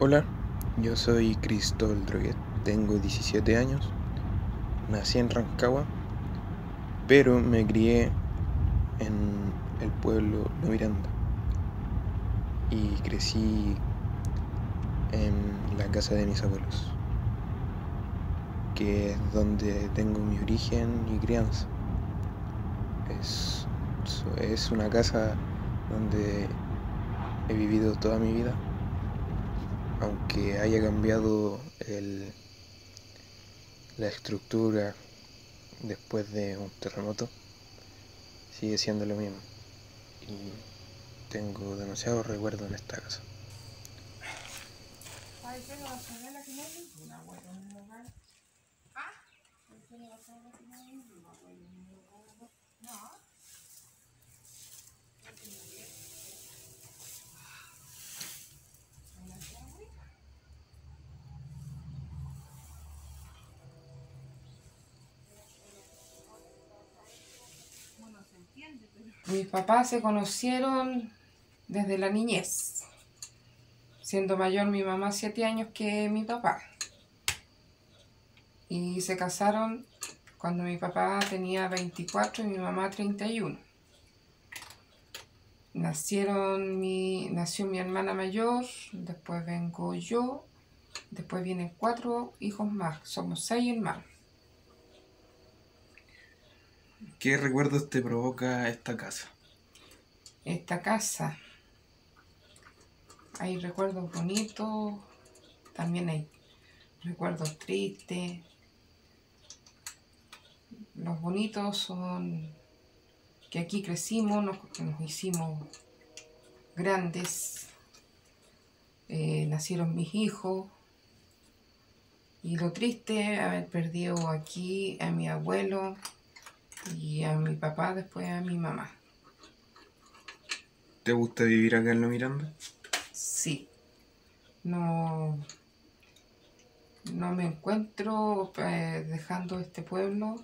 Hola, yo soy Cristóbal Droguet, tengo 17 años, nací en Rancagua, pero me crié en el pueblo de Miranda y crecí en la casa de mis abuelos, que es donde tengo mi origen y crianza. Es, es una casa donde he vivido toda mi vida aunque haya cambiado el, la estructura después de un terremoto, sigue siendo lo mismo. Y tengo demasiados recuerdos en esta casa. Mis papás se conocieron desde la niñez, siendo mayor mi mamá siete años que mi papá. Y se casaron cuando mi papá tenía 24 y mi mamá 31. Nacieron mi, nació mi hermana mayor, después vengo yo, después vienen cuatro hijos más, somos seis hermanos. ¿Qué recuerdos te provoca esta casa? Esta casa. Hay recuerdos bonitos, también hay recuerdos tristes. Los bonitos son que aquí crecimos, nos, hicimos grandes, eh, nacieron mis hijos. Y lo triste, haber perdido aquí a mi abuelo, y a mi papá, después a mi mamá. ¿Te gusta vivir acá en Lo Miranda? Sí. No, no me encuentro eh, dejando este pueblo,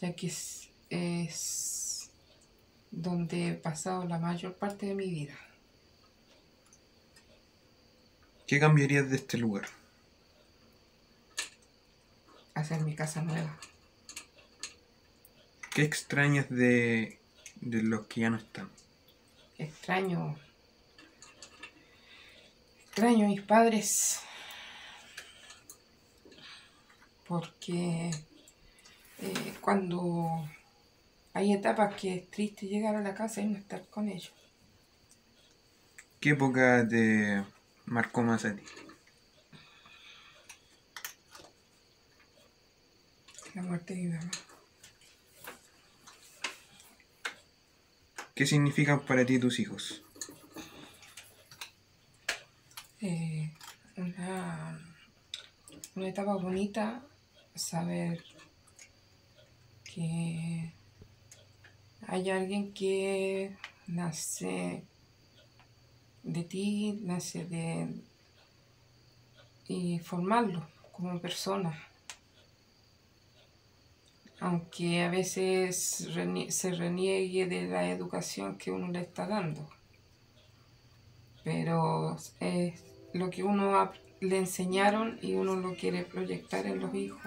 ya que es, es donde he pasado la mayor parte de mi vida. ¿Qué cambiarías de este lugar? Hacer mi casa nueva. ¿Qué extrañas de, de los que ya no están? Extraño. Extraño a mis padres. Porque eh, cuando hay etapas que es triste llegar a la casa y no estar con ellos. ¿Qué época te marcó más a ti? La muerte de mi mamá. ¿Qué significan para ti tus hijos? Eh, una, una etapa bonita, saber que hay alguien que nace de ti, nace de... y formarlo como persona aunque a veces se reniegue de la educación que uno le está dando. Pero es lo que uno le enseñaron y uno lo quiere proyectar en los hijos.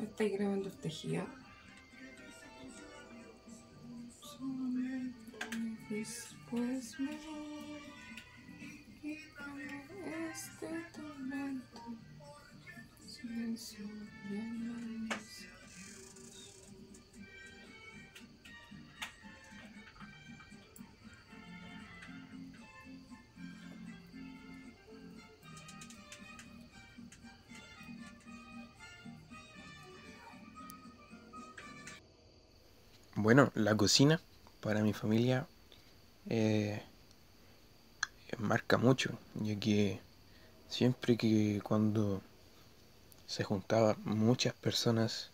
Estoy grabando este tejido. Después me este Bueno, la cocina para mi familia eh, marca mucho, ya que siempre que cuando se juntaban muchas personas,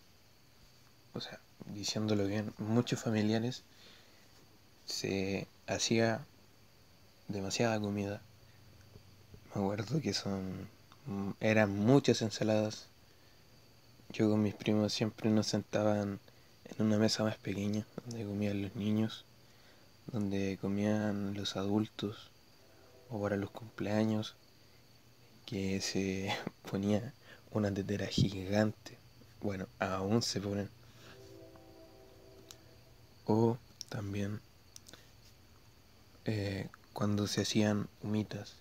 o sea, diciéndolo bien, muchos familiares, se hacía demasiada comida. Me acuerdo que son eran muchas ensaladas. Yo con mis primos siempre nos sentaban en una mesa más pequeña, donde comían los niños, donde comían los adultos, o para los cumpleaños, que se ponía una tetera gigante. Bueno, aún se ponen. O también eh, cuando se hacían humitas,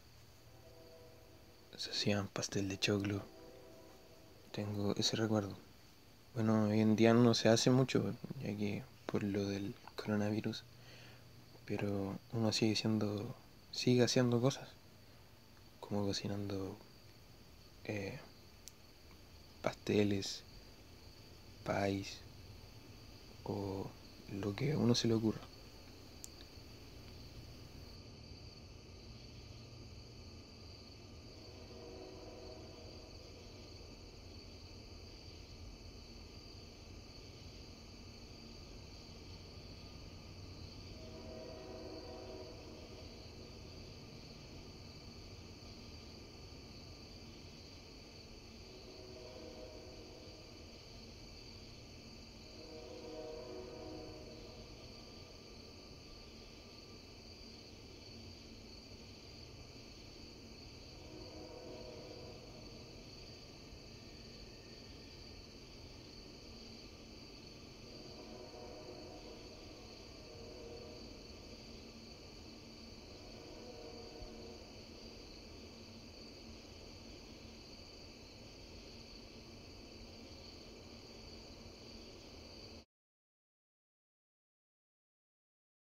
se hacían pastel de choclo. Tengo ese recuerdo. Bueno, hoy en día no se hace mucho, ya que por lo del coronavirus, pero uno sigue siendo, sigue haciendo cosas, como cocinando eh, pasteles, pais o lo que a uno se le ocurra.